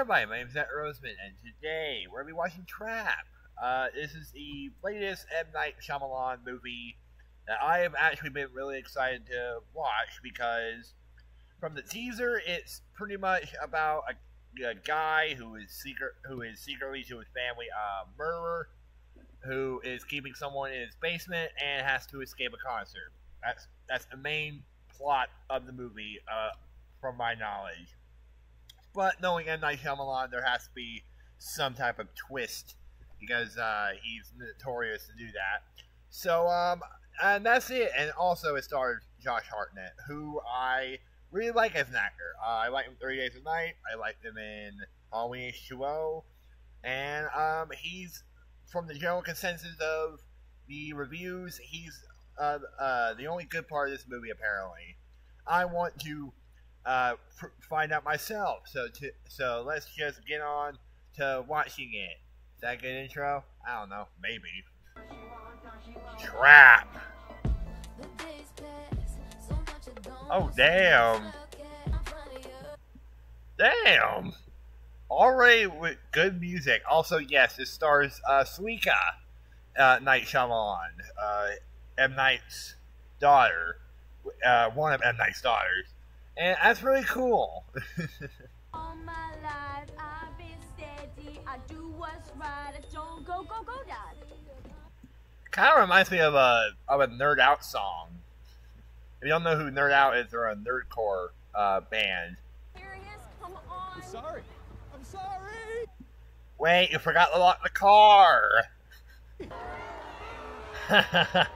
everybody, my name is Zach Rosemann, and today we're going to be watching Trap. Uh, this is the latest M. Night Shyamalan movie that I have actually been really excited to watch because from the teaser, it's pretty much about a, a guy who is secret, who is secretly to his family a murderer, who is keeping someone in his basement and has to escape a concert. That's that's the main plot of the movie, uh, from my knowledge. But knowing M. Night Shyamalan, there has to be some type of twist because uh, he's notorious to do that. So, um, and that's it. And also, it stars Josh Hartnett, who I really like as an actor. Uh, I like him 30 Days of Night. I liked him in Halloween H2O. And um, he's, from the general consensus of the reviews, he's uh, uh, the only good part of this movie, apparently. I want to uh, find out myself. So to, so let's just get on to watching it. Is that a good intro? I don't know. Maybe. Trap. Oh damn. Damn. Already with good music. Also, yes, it stars uh, Saleka, uh, Night Shyamalan, uh, M Night's daughter, uh, one of M Night's daughters and that's really cool. Kind of reminds me of a of a Nerd Out song. If you don't know who Nerd Out is, they're a nerdcore uh, band. I'm sorry. I'm sorry. Wait, you forgot to lock the car.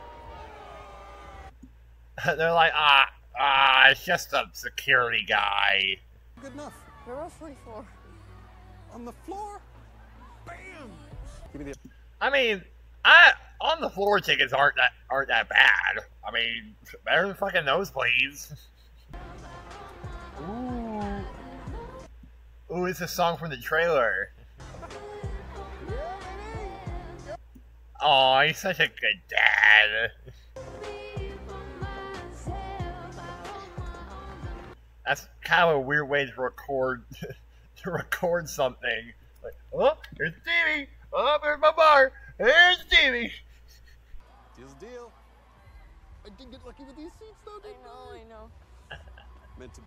they're like, ah, Ah, it's just a security guy. Good enough. We're row 44. On the floor? Bam! Give me the. I mean, I on the floor tickets aren't that aren't that bad. I mean, better than fucking nosebleeds. Ooh. Ooh, it's a song from the trailer. Oh, he's such a good dad. That's kind of a weird way to record to record something. Like, oh, here's Stevie. Oh, there's my bar. Here's Stevie. Deal's a deal. I did get lucky with these seats, though. I know, I know. Meant to.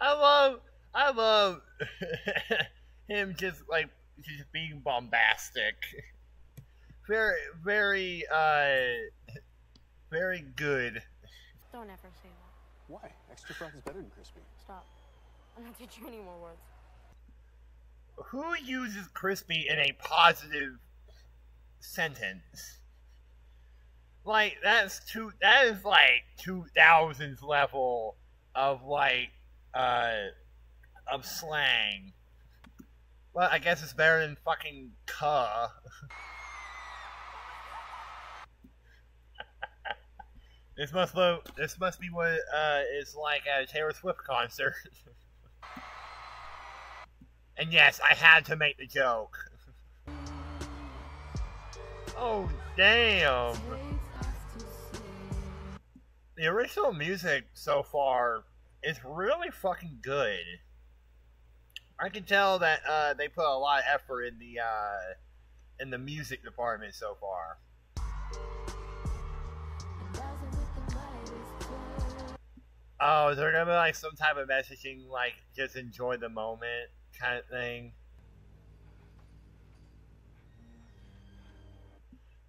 I love, I love him just like just being bombastic. Very, very, uh, very good. Don't ever say that. Why? Extra fries is better than crispy. Stop. I'm not teaching you any more words. Who uses crispy in a positive sentence? Like that's two. That is like two thousands level of like uh of slang. Well, I guess it's better than fucking cuh. This must lo- this must be what uh, it's like at a Taylor Swift concert. and yes, I had to make the joke. oh damn! The original music so far is really fucking good. I can tell that uh, they put a lot of effort in the uh, in the music department so far. Oh, is there gonna be like some type of messaging, like just enjoy the moment kind of thing?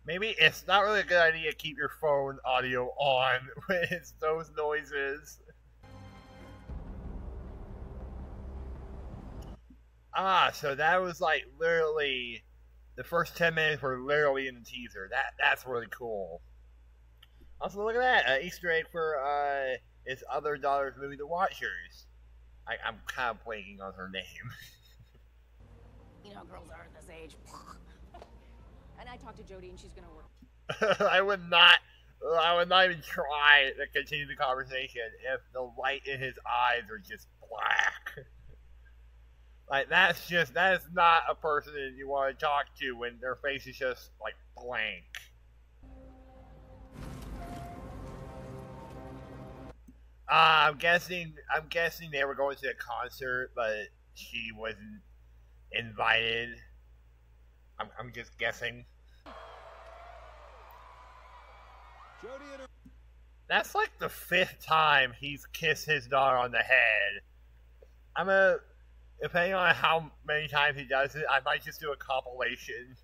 Maybe it's not really a good idea to keep your phone audio on when it's those noises. Ah, so that was like literally the first ten minutes were literally in the teaser. That that's really cool. Also, look at that uh, Easter egg for uh, its other daughter's movie, The Watchers. I, I'm kind of blanking on her name. you know, girls are at this age. and I talked to Jodie, and she's gonna work. I would not. I would not even try to continue the conversation if the light in his eyes are just black. like that's just that is not a person that you want to talk to when their face is just like blank. Uh, I'm guessing. I'm guessing they were going to a concert, but she wasn't. invited. I'm, I'm just guessing. Jody and her. That's like the fifth time he's kissed his daughter on the head. I'm a, depending on how many times he does it, I might just do a compilation.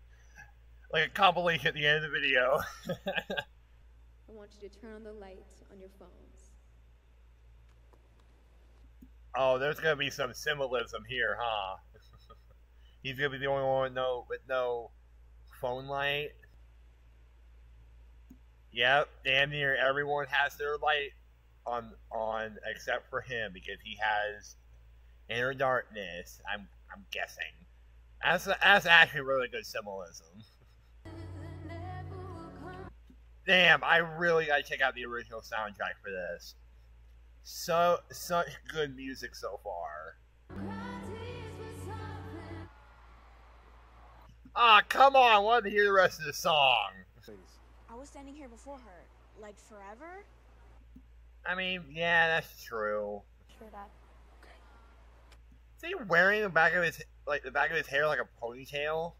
like a compilation at the end of the video. I want you to turn on the lights on your phones. Oh, there's gonna be some symbolism here, huh? he's gonna be the only one with no, with no phone light. Yep, damn near everyone has their light on on except for him because he has inner darkness. I'm I'm guessing. That's that's actually really good symbolism. Damn, I really gotta check out the original soundtrack for this. So such good music so far. Ah, come on! I wanted to hear the rest of the song. I was standing here before her, like forever. I mean, yeah, that's true. Sure, Dad. Is he wearing the back of his like the back of his hair like a ponytail?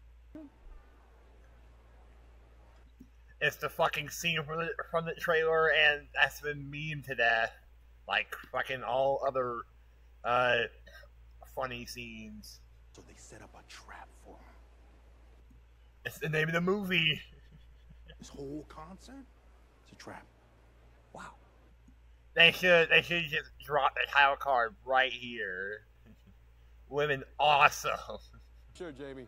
It's the fucking scene from the from the trailer, and that's been meme to death, like fucking all other uh funny scenes. So they set up a trap for him. It's the name of the movie. This whole concert? It's a trap. Wow. They should they should just drop the title card right here. Women awesome. Sure, Jamie.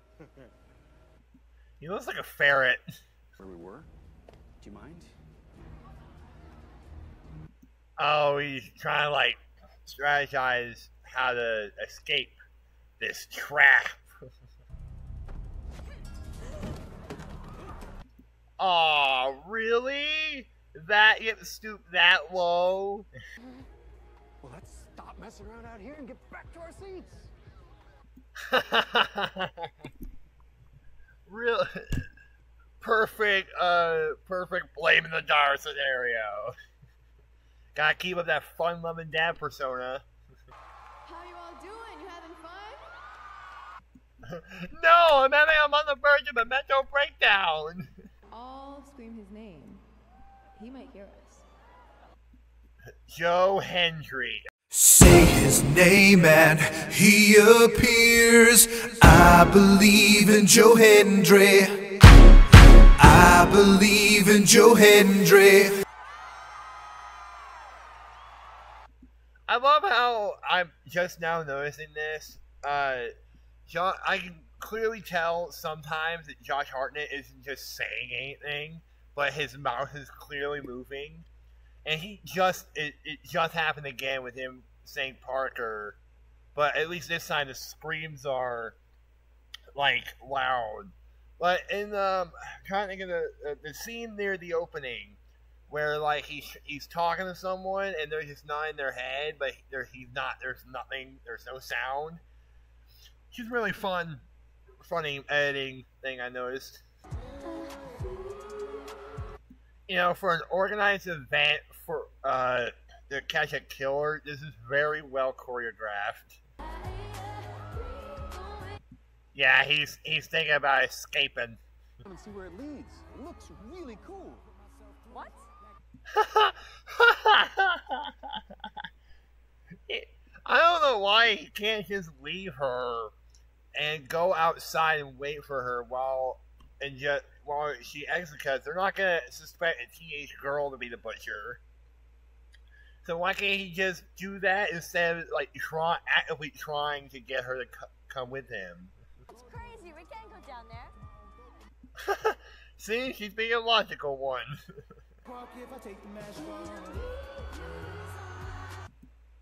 He looks like a ferret. Where we were? Do you mind? Oh, he's trying to like strategize how to escape this trap. Aw, really? That you have to stoop that low? Well, let's stop messing around out here and get back to our seats. Real perfect, uh, perfect blame in the dark scenario. Gotta keep up that fun loving dad persona. How you all doing? You having fun? no, I'm having I'm on the verge of a mental breakdown. All scream his name. He might hear us. Joe Hendry. Say his name and he appears. I believe in Joe Hendry. I believe in Joe Hendry. I'm just now noticing this. Uh, John, I can clearly tell sometimes that Josh Hartnett isn't just saying anything, but his mouth is clearly moving, and he just it, it just happened again with him saying Parker, but at least this time the screams are like loud. But in um, to think of the the scene near the opening where like he's he's talking to someone and they're just nodding their head, but there he's not. There's nothing. There's no sound. She's really fun, funny editing thing I noticed. You know, for an organized event for uh to catch a killer, this is very well choreographed. Yeah, he's he's thinking about escaping. Come and see where it leads. It looks really cool. I don't know why he can't just leave her and go outside and wait for her while and just while she executes. They're not gonna suspect a teenage girl to be the butcher. So why can't he just do that instead of like try, actively trying to get her to co- come with him? It's crazy. We can't go down there. See, she's being a logical one.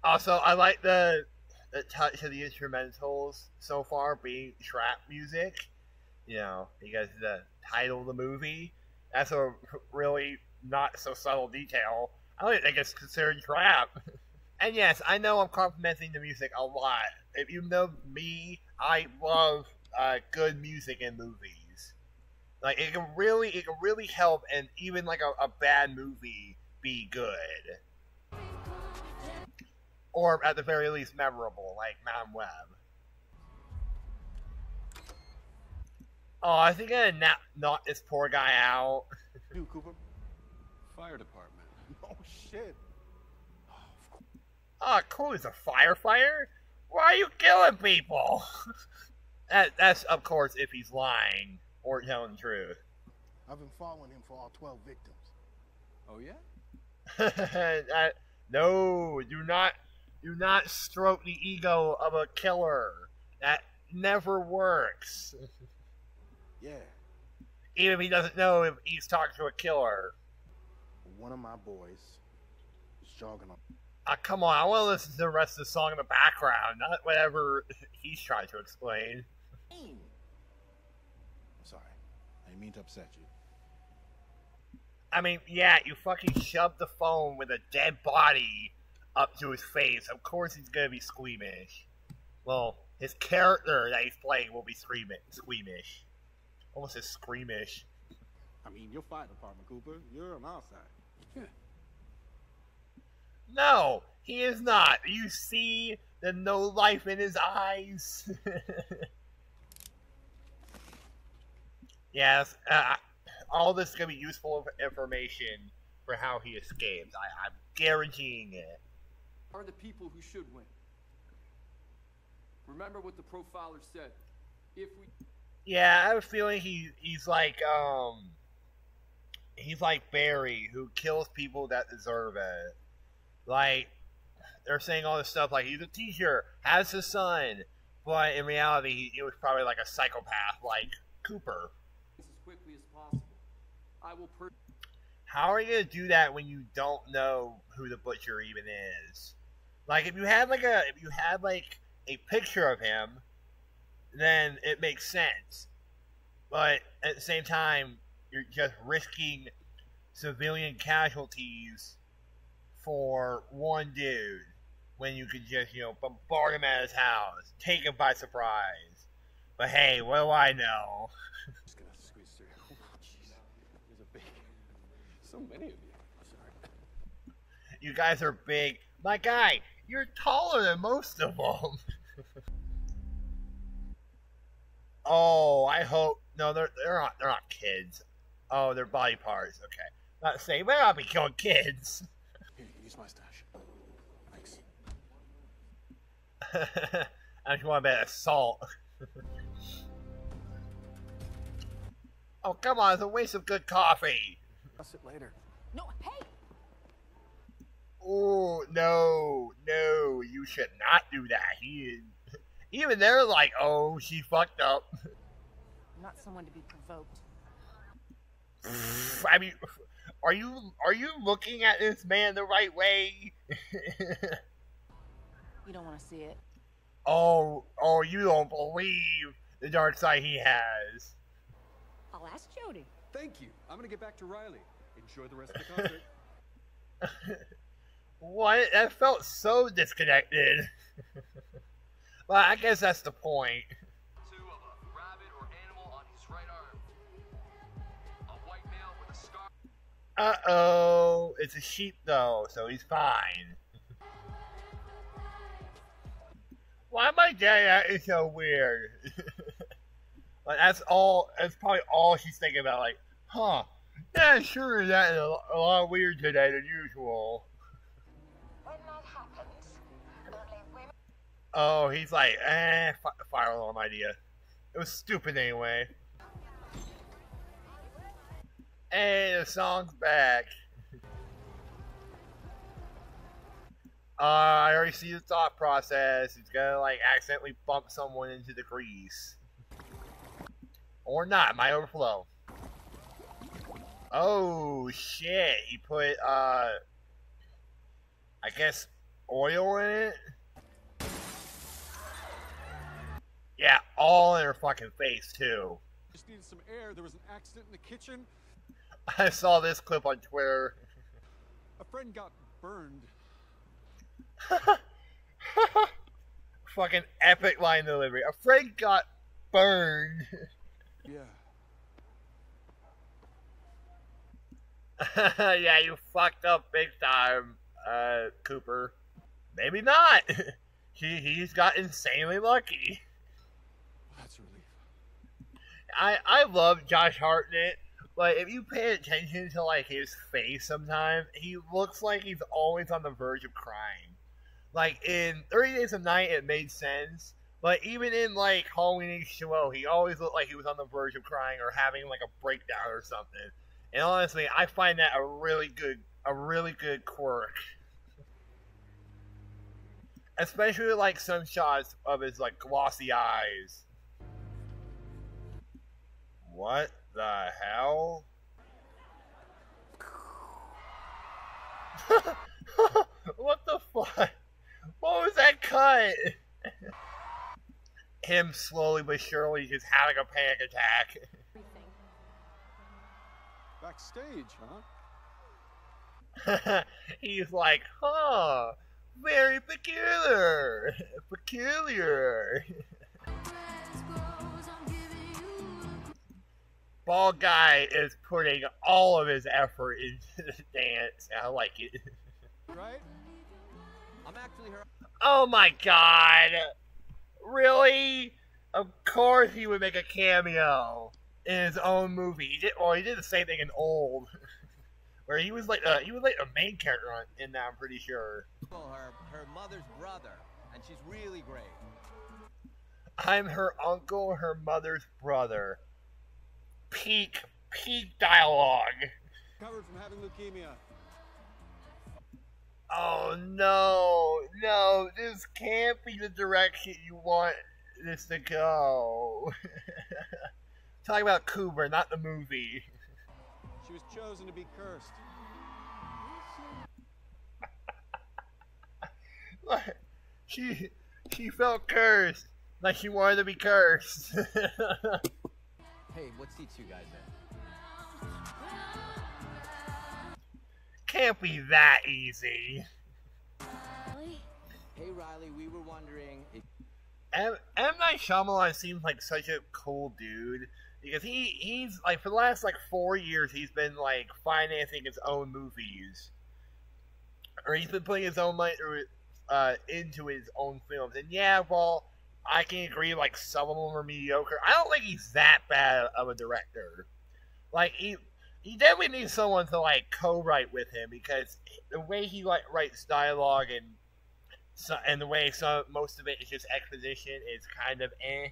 also, I like the the touch of the instrumentals so far being trap music. You know, because the title of the movie, that's a really not so subtle detail. I don't think it's considered trap. and yes, I know I'm complimenting the music a lot. If you know me, I love uh, good music in movies. Like it can really, it can really help, and even like a, a bad movie be good, or at the very least memorable, like Madame Web. Oh, I think I not knock this poor guy out. Do Cooper? Fire department. Oh shit. Oh, oh cool. He's a firefighter. Why are you killing people? that, that's of course if he's lying or telling the truth. I've been following him for all 12 victims. Oh yeah? that, no, do not, do not stroke the ego of a killer. That never works. Yeah. Even if he doesn't know if he's talking to a killer. One of my boys was jogging on. Ah, come on, I want to listen to the rest of the song in the background, not whatever he's trying to explain. I'm sorry. I didn't mean to upset you. I mean, yeah, you fucking shoved the phone with a dead body up to his face. Of course he's gonna be squeamish. Well, his character that he's playing will be screaming, squeamish. Almost as screamish. I mean, you're fire department, Cooper. You're on our side. No, he is not. You see the no life in his eyes. yes, uh, all this is gonna be useful information for how he escapes. I, I'm guaranteeing it. are the people who should win. Remember what the profiler said. If we Yeah, I have a feeling he he's like um he's like Barry who kills people that deserve it. Like they're saying all this stuff like he's a teacher, has a son, but in reality he, he was probably like a psychopath like Cooper. as quickly as possible, I will How are you gonna do that when you don't know who the butcher even is? Like if you had like a if you had like a picture of him, then it makes sense. But at the same time, you're just risking civilian casualties for one dude when you could just, you know, bombard him at his house, take him by surprise. But hey, what do I know? Just gonna squeeze through. Oh, jeez. There's a big. So many of you. Sorry. You guys are big. My guy, you're taller than most of them. oh, I hope. No, they're they're not. They're not kids. Oh, they're body parts. Okay, not saying better not be killing kids. Here, use my stash. Thanks. I just want a bit of salt. oh, come on! It's a waste of good coffee. I'll sit later. No, hey! Oh no, no! You should not do that. He, even they're like, oh, she fucked up. I'm not someone to be provoked. I mean, are you are you looking at this man the right way? You don't want to see it. oh, oh, you don't believe the dark side he has. I'll ask Jody. Thank you. I'm gonna get back to Riley. Enjoy the rest of the concert. What? That felt so disconnected. well, I guess that's the point. two of a rabbit or animal on his right arm. A white male with a scar. Uh oh, it's a sheep though, so he's fine. Why my dad acting so weird? like that's all. That's probably all she's thinking about. Like, huh? Yeah, sure, that is a, lot weird today than usual. When that happens, only women Oh, he's like, eh, fi- fire alarm idea. It was stupid anyway. Hey, the song's back. Uh, I already see the thought process. He's gonna like accidentally bump someone into the grease, or not. my overflow. Oh shit! He put uh, I guess oil in it. Yeah, all in her fucking face too. Just needed some air. There was an accident in the kitchen. I saw this clip on Twitter. A friend got burned. fucking epic line delivery. A friend got burned. Yeah. yeah, you fucked up big time, uh, Cooper. Maybe not. he he's got insanely lucky. That's a relief. I I love Josh Hartnett, but if you pay attention to like his face, sometimes he looks like he's always on the verge of crying. Like in Thirty Days of Night, it made sense, but even in like Halloween H2O, he always looked like he was on the verge of crying or having like a breakdown or something. And honestly, I find that a really good a really good quirk. Especially like some shots of his like glossy eyes. What the hell? what the fuck? What was that cut? Him slowly but surely just having a panic attack. Backstage, huh? He's like, huh, very peculiar. Peculiar. Ball guy is putting all of his effort into the dance. I like it. Right? I'm actually her. Oh my god! Really? Of course he would make a cameo in his own movie. He did, well, he did the same thing in Old, where he was like uh, he was like a main character on- in that. I'm pretty sure. Her, her mother's brother, and she's really great. I'm her uncle, her mother's brother. Peak, peak dialogue. Recovered from having leukemia. Oh no, no, this can't be the direction you want this to go. Talking about Cooper, not the movie. She was chosen to be cursed. she she felt cursed, like she wanted to be cursed. Hey, what seats you guys in? Can't be that easy. Hey, Riley, we were wondering if M, M Night Shyamalan seems like such a cool dude because he he's like for the last like four years he's been like financing his own movies, or he's been putting his own money through uh, into his own films. And yeah, well, I can agree like some of them are mediocre. I don't think he's that bad of a director. Like he he definitely needs someone to like co-write with him because the way he like writes dialogue and so, and the way some most of it is just exposition is kind of eh.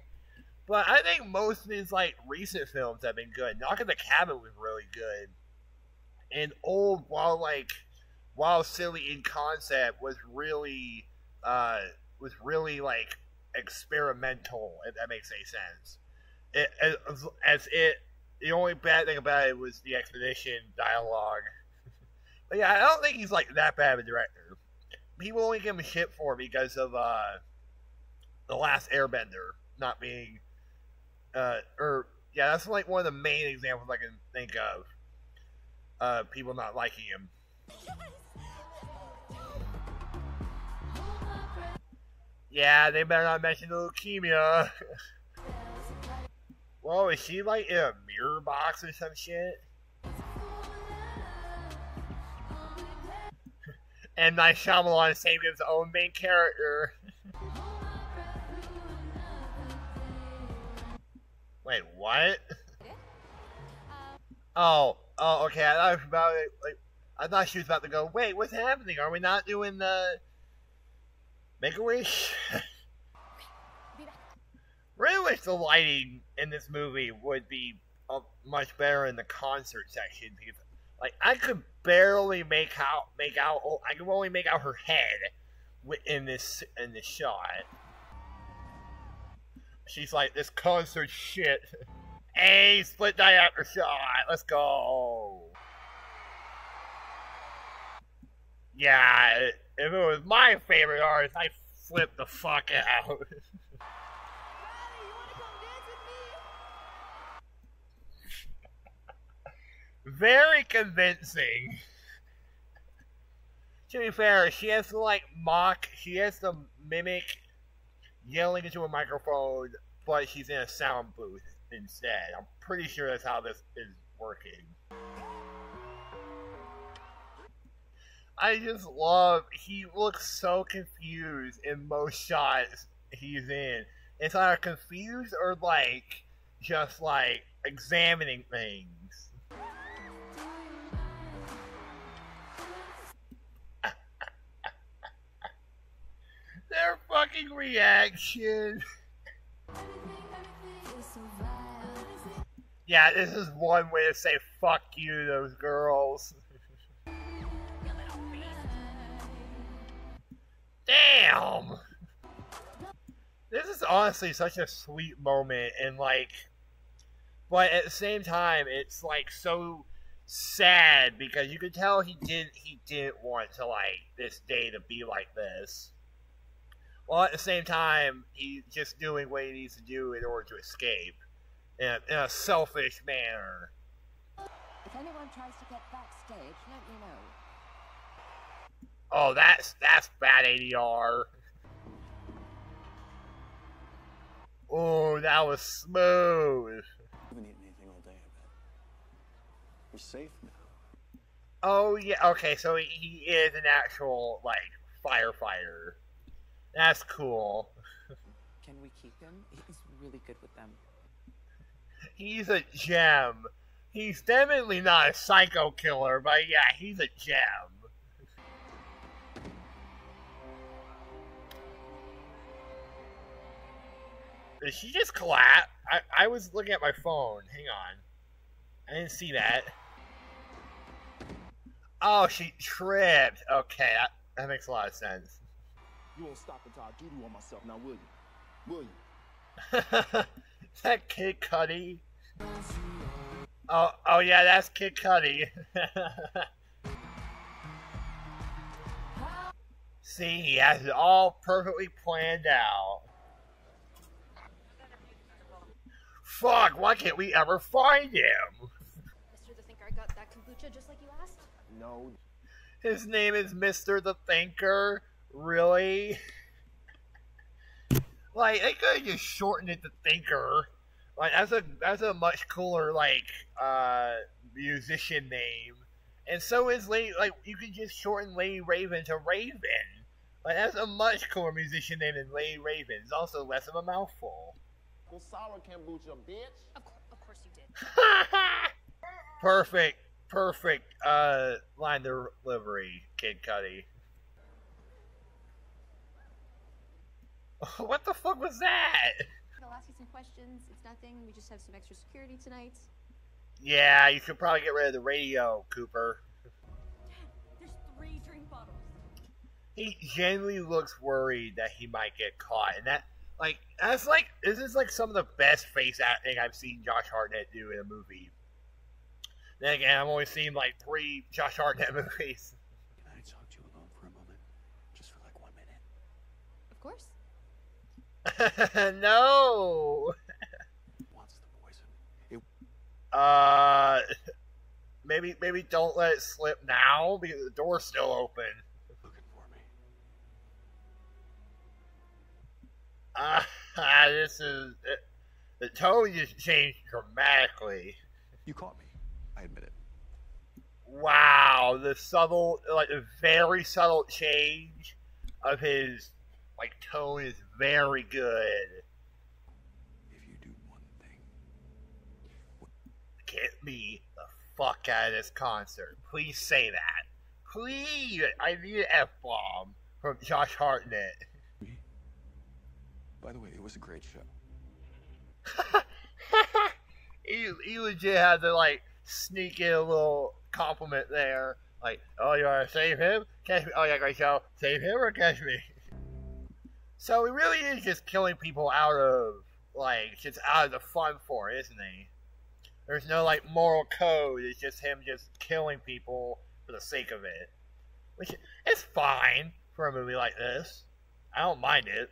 But I think most of his like recent films have been good. Knock at the Cabin was really good, and Old, while like while silly in concept, was really uh was really like experimental. If that makes any sense. It, as, as it, the only bad thing about it was the exposition dialogue. but yeah, I don't think he's like that bad of a director people only give him shit for because of uh, the last Airbender not being, uh, or yeah, that's like one of the main examples I can think of. Uh, people not liking him. Yeah, they better not mention the leukemia. Whoa, is she like in a mirror box or some shit? and Night Shyamalan saved his own main character. Wait, what? Oh, oh, okay. I thought about it. Like, I thought she was about to go. Wait, what's happening? Are we not doing the Make a Wish? really wish the lighting in this movie would be uh, much better in the concert section because like I could barely make out make out I could only make out her head in this in this shot. She's like this concert shit. A split diopter shot. Let's go. Yeah, if it was my favorite artist, I'd flip the fuck out. Very convincing. To be fair, she has to like mock, she has to mimic yelling into a microphone, but she's in a sound booth instead. I'm pretty sure that's how this is working. I just love, he looks so confused in most shots he's in. It's either confused or like just like examining things. Fucking reaction. Yeah, this is one way to say fuck you those girls. Damn! This is honestly such a sweet moment and like but at the same time it's like so sad because you could tell he didn't he didn't want to like this day to be like this. While at the same time he's just doing what he needs to do in order to escape in a, in a selfish manner. If anyone tries to get backstage, let me know. Oh, that's that's bad ADR. Oh, that was smooth. Haven't eaten anything all day, We're safe now. Oh yeah, okay, so he, he is an actual like firefighter. That's cool. Can we keep him? He's really good with them. He's a gem. He's definitely not a psycho killer, but yeah, he's a gem. Did she just collapse? I, I was looking at my phone. Hang on. I didn't see that. Oh, she tripped. Okay, that, that makes a lot of sense. You won't stop until I duty on myself now, will you? Will you? That Kid Cudi? Oh, oh yeah, that's Kid Cudi. See, he has it all perfectly planned out. Fuck, why can't we ever find him? Mr. The Thinker, I got that kombucha just like you asked. No. His name is Mr. the Thinker? Really? Like, they could have just shortened it to Thinker. Like, that's a that's a much cooler, like, uh, musician name. And so is Lady, like, you could just shorten Lady Raven to Raven. Like, that's a much cooler musician name than Lady Raven. It's also less of a mouthful. Well, sour kombucha, bitch. Of, cour- of course you did. perfect, perfect, uh, line delivery, Kid Cudi. What the fuck was that? I'll ask you some questions. It's nothing. We just have some extra security tonight. Yeah, you should probably get rid of the radio, Cooper. There's three drink bottles. He genuinely looks worried that he might get caught, and that, like, that's like, this is like some of the best face acting I've seen Josh Hartnett do in a movie. Then again, I've only seen like three Josh Hartnett movies. Can I talk to you alone for a moment? Just for like one minute. Of course. no. Wants the poison. It Uh, maybe maybe don't let it slip now because the door's still open. looking for me. Ah, this is it, the tone just changed dramatically. You caught me. I admit it. Wow, the subtle, like the very subtle change of his like tone is very good. If you do one thing, Get me the fuck out of this concert. Please say that. Please, I need an f bomb from Josh Hartnett. By the way, it was a great show. he, he legit had to like sneak in a little compliment there. Like, oh, you want to save him? Catch me. Oh, yeah, great show. Save him or catch me? So he really is just killing people out of, like, just out of the fun for it, isn't he? There's no, like, moral code. It's just him just killing people for the sake of it. Which is fine for a movie like this. I don't mind it.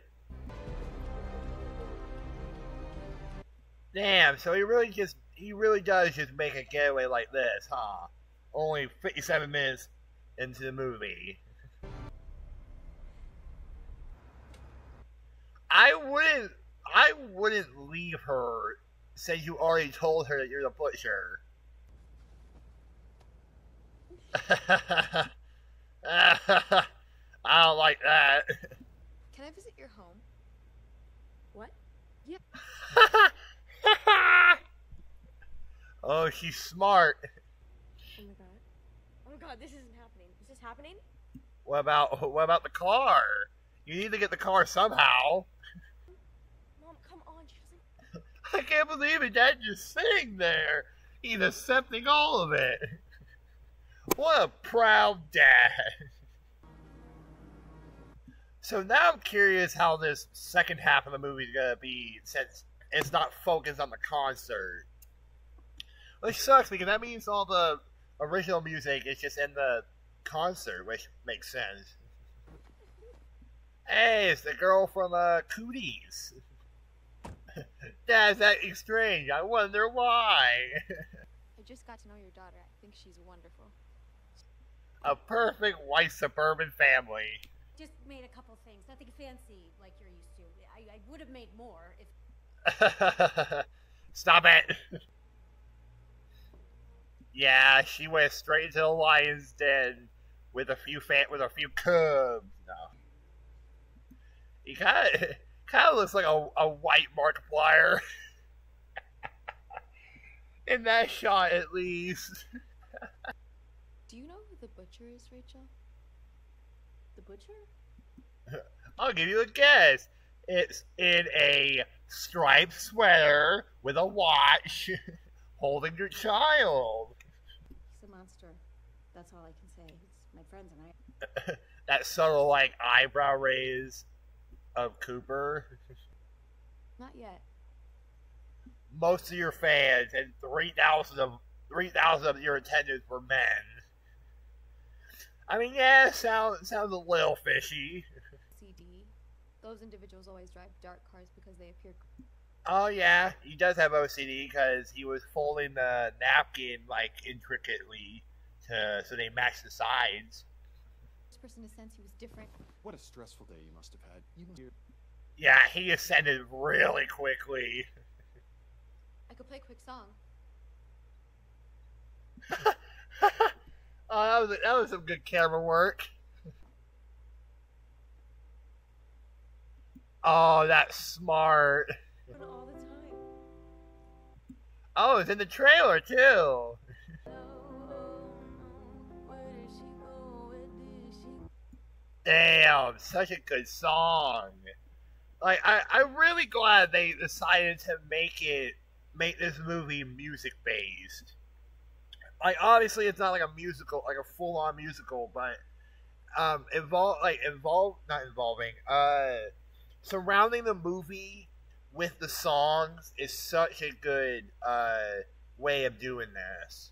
Damn, so he really just he really does just make a getaway like this, huh? Only 57 minutes into the movie. I wouldn't I wouldn't leave her since you already told her that you're the butcher. I don't like that. Can I visit your home? What? Yeah. Oh, she's smart. Oh my god. Oh my god, this isn't happening. Is this happening? What about what about the car? You need to get the car somehow. Mom, come on. She doesn't. I can't believe it. Dad just sitting there. He's accepting all of it. What a proud dad. So now I'm curious how this second half of the movie is gonna be since it's not focused on the concert. Which sucks because that means all the original music is just in the concert, which makes sense. Hey, it's the girl from uh, Cooties. That's acting strange. I wonder why. I just got to know your daughter. I think she's wonderful. A perfect white suburban family. Just made a couple things. Nothing fancy like you're used to. I, I would have made more if. Stop it. Yeah, she went straight into the lion's den with a few fan with a few cubs. No, he kind of kind of looks like a, a white Markiplier in that shot, at least. Do you know who the butcher is, Rachel? The butcher? I'll give you a guess. It's in a striped sweater with a watch, holding your child. He's a monster. That's all I can say. It's my friends and I. that subtle like eyebrow raise of Cooper. Not yet. Most of your fans and three thousand of three thousand of your attendants were men. I mean, yeah, sounds sounds a little fishy. CD. Those individuals always drive dark cars because they appear. Oh yeah, he does have OCD because he was folding the napkin like intricately to so they match the sides. This person, a sense, he was different. What a stressful day you must have had. You must. Yeah, he ascended really quickly. I could play a quick song. oh, that was that was some good camera work. Oh, that's smart. All the time. Oh, it's in the trailer too. Damn, such a good song. Like I, I'm really glad they decided to make it make this movie music based. Like obviously it's not like a musical like a full on musical, but um involve like involve not involving, uh surrounding the movie with the songs is such a good uh way of doing this.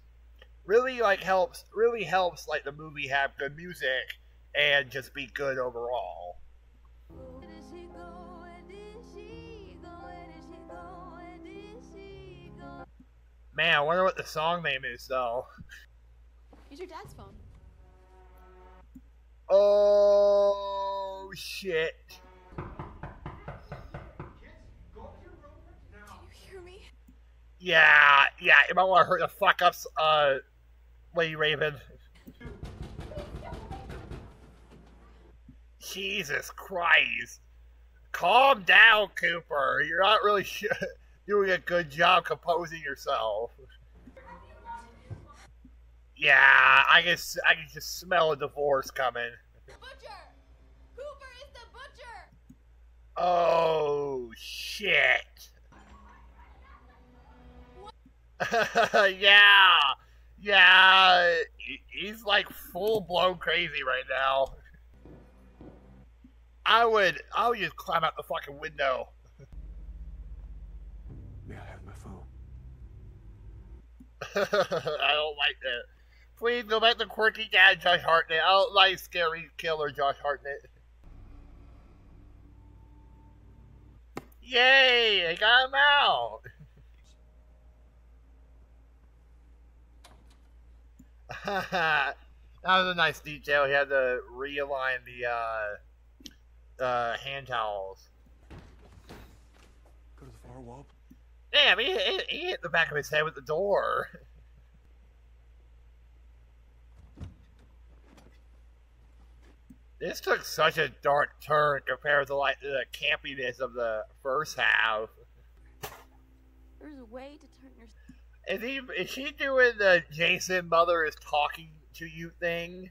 Really like helps really helps like the movie have good music and just be good overall. Man, I wonder what the song name is though. Use your dad's phone. Oh shit. Can you hear me? Yeah, yeah, you might want to hurt the fuck ups, uh, Lady Raven. Jesus Christ. Calm down, Cooper. You're not really sh- doing a good job composing yourself. Yeah, I can, I can just smell a divorce coming. Butcher! Cooper is the butcher! Oh, shit. yeah, yeah, he's like full blown crazy right now. I would, I would just climb out the fucking window. May I have my phone? I don't like that. Please go back to quirky dad Josh Hartnett. I don't like scary killer Josh Hartnett. Yay! I got him out. that was a nice detail. He had to realign the uh, uh, hand towels. Go to the far wall. Damn, he, he, he hit the back of his head with the door. This took such a dark turn compared to like the campiness of the first half. There's a way to turn your. Is he? Is she doing the Jason mother is talking to you thing?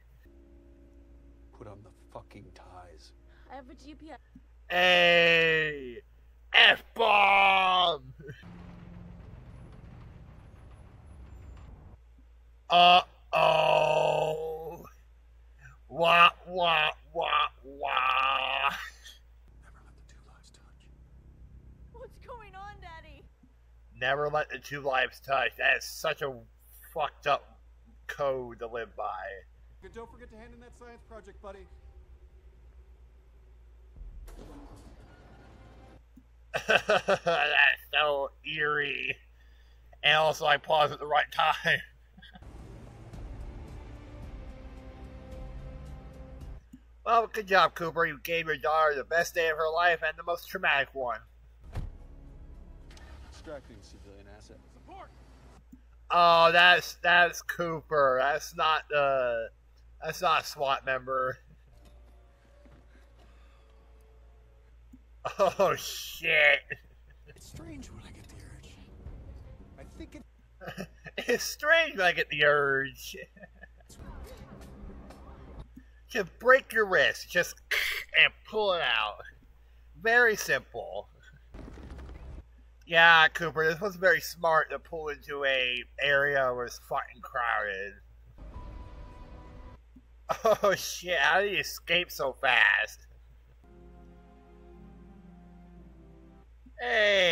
Put on the fucking ties. I have a GPS. Hey, f bomb. Uh oh. Wah wah wah wah. What's going on, Daddy? Never let the two lives touch. That is such a fucked up code to live by. And don't forget to hand in that science project, buddy. That's so eerie. And also, I paused at the right time. well, good job, Cooper. You gave your daughter the best day of her life and the most traumatic one. Extracting civilian asset. Support! Oh, that's that's Cooper. That's not uh that's not a SWAT member. Oh shit. It's strange when I get the urge. I think it. it's strange when I get the urge. just break your wrist, just and pull it out. Very simple. Yeah, Cooper, this was very smart to pull into a area where it's fucking crowded. Oh shit, how did he escape so fast?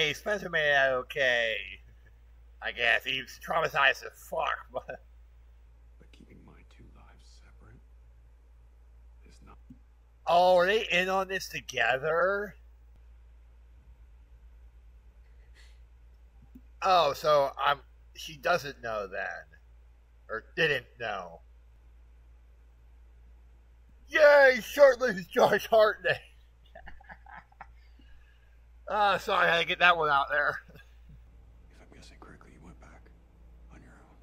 Hey, Spencer made it out okay. I guess he's traumatized as fuck, but But keeping my two lives separate is not. Oh, are they in on this together? Oh, so I'm she doesn't know then. Or didn't know. Yay, shirtless Josh Hartnett. Ah, sorry, I had to get that one out there. If I'm guessing correctly, you went back on your own.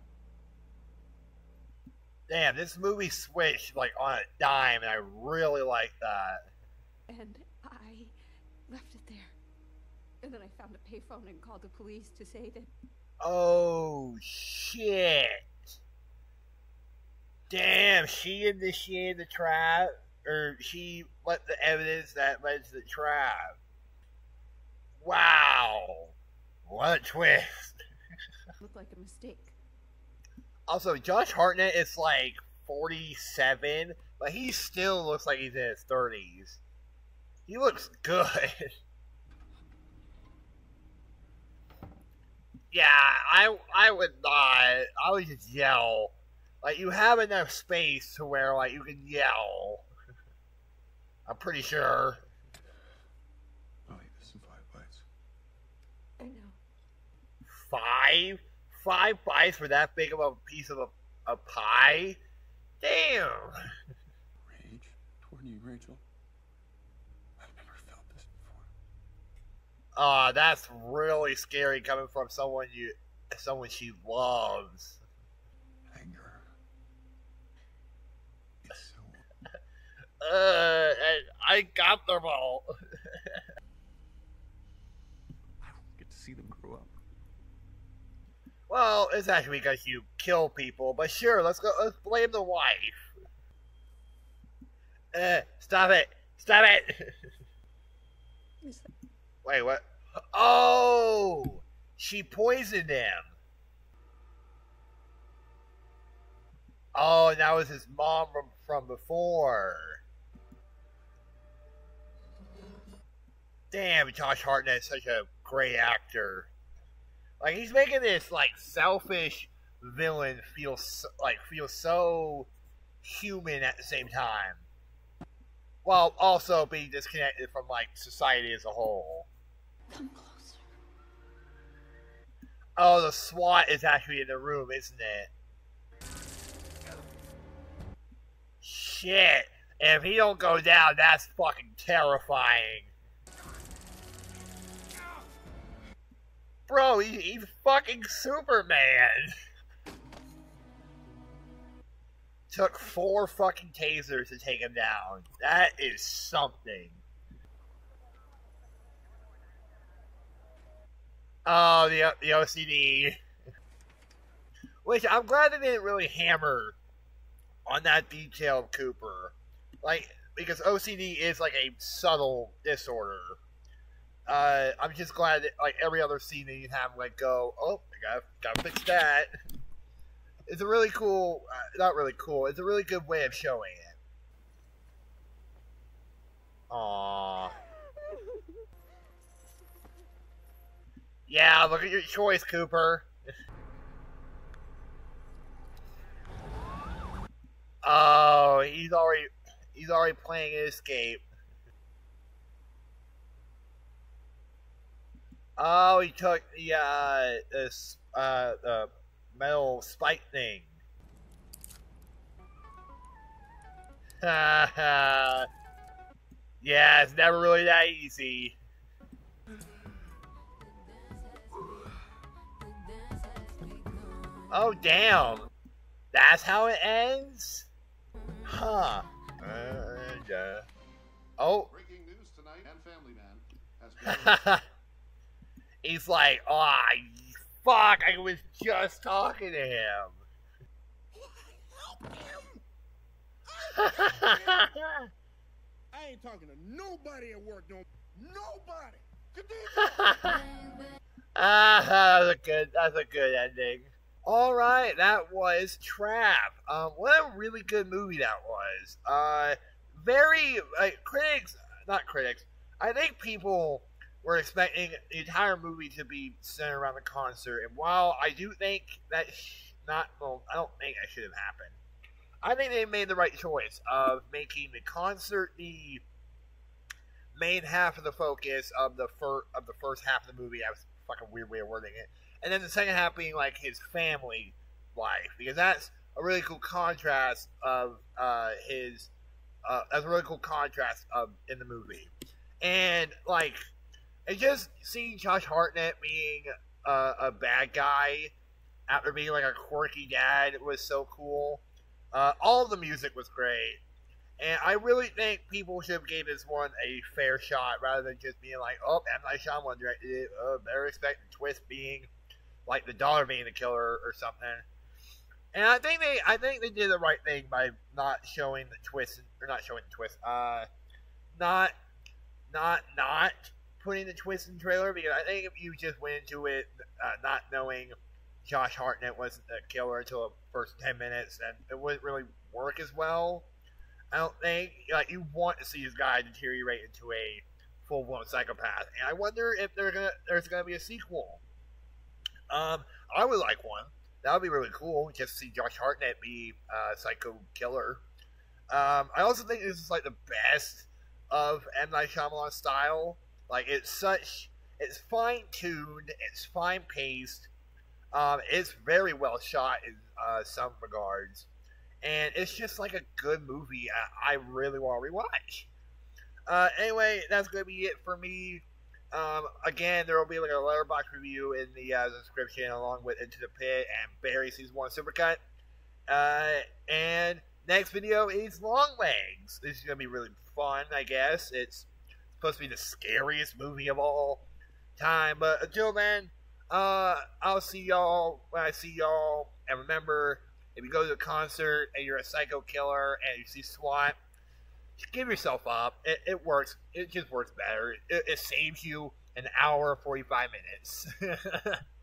Damn, this movie switched like on a dime, and I really like that. And I left it there. And then I found a payphone and called the police to say that Oh shit! Damn, she initiated the trap, or she let the evidence that led to the trap. Wow, what a twist! looked like a mistake. Also, Josh Hartnett is like forty-seven, but he still looks like he's in his thirties. He looks good. Yeah, I I would not. I would just yell. Like you have enough space to where like you can yell. I'm pretty sure. I'll eat this in five bites. I know. Five, five bites for that big of a piece of a, a pie. Damn. Rage toward you, Rachel. I've never felt this before. Ah, that's really scary coming from someone you, someone she loves. Anger. It's so. Uh, I got them all. I don't get to see them grow up. Well, it's actually because you kill people, but sure, let's go. Let's blame the wife. Uh, stop it! Stop it! Wait, what? Oh, she poisoned him. Oh, and that was his mom from from before. Damn, Josh Hartnett is such a great actor. Like he's making this like selfish villain feel so, like feel so human at the same time, while also being disconnected from like society as a whole. Come closer. Oh, the SWAT is actually in the room, isn't it? Shit! If he don't go down, that's fucking terrifying. Bro, he, he's fucking Superman. Took four fucking tasers to take him down. That is something. Oh, the the OCD. Which I'm glad they didn't really hammer on that detail of Cooper. Like, because OCD is like a subtle disorder. Uh, I'm just glad that like every other scene that you have like go, oh, I gotta gotta fix that. It's a really cool, uh, not really cool. It's a really good way of showing it. Aww. Yeah, look at your choice, Cooper. oh, he's already he's already playing escape. Oh, he took the uh this uh the metal spike thing. Ha. Yeah, it's never really that easy. Oh, damn. That's how it ends? Huh. Uh, yeah. Oh. Breaking news tonight and Family Man has He's like, oh, fuck, I was just talking to him. Help him. I ain't talking to nobody at work, no nobody. ah, that's a good that's a good ending. All right, that was Trap. Um, what a really good movie that was. Uh, very like critics, not critics. I think people were expecting the entire movie to be centered around the concert, and while I do think that not well, I don't think that should have happened. I think they made the right choice of making the concert the main half of the focus of the fir- of the first half of the movie. That was fucking weird way of wording it, and then the second half being like his family life because that's a really cool contrast of uh, his. Uh, that's a really cool contrast of in the movie, and like and just seeing Josh Hartnett being uh, a bad guy after being like a quirky dad was so cool. Uh, all the music was great, and I really think people should have gave this one a fair shot rather than just being like, "Oh, M Night Shyamalan directed it." Uh, better expect the twist being like the daughter being the killer or something. And I think they, I think they did the right thing by not showing the twist, or not showing the twist. Uh, not, not, not putting the twist in the trailer because I think if you just went into it uh, not knowing Josh Hartnett wasn't the killer until the first ten minutes, then it wouldn't really work as well. I don't think like you want to see this guy deteriorate into a full blown psychopath, and I wonder if gonna there's gonna be a sequel. Um, I would like one. That would be really cool. Just to see Josh Hartnett be a psycho killer. Um, I also think this is like the best of M Night Shyamalan style. Like it's such, it's fine tuned, it's fine paced, um, it's very well shot in uh, some regards, and it's just like a good movie. I, I really want to rewatch. Uh, anyway, that's gonna be it for me. Um, again, there will be like a Letterboxd review in the uh, description, along with Into the Pit and Barry season one supercut. Uh, and next video is Longlegs. This is gonna be really fun, I guess. It's supposed to be the scariest movie of all time. But until then, uh, I'll see y'all when I see y'all. And remember, if you go to a concert and you're a psycho killer and you see SWAT, just give yourself up. It, it works. It just works better. It, it saves you an hour, 45 minutes.